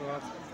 Yeah.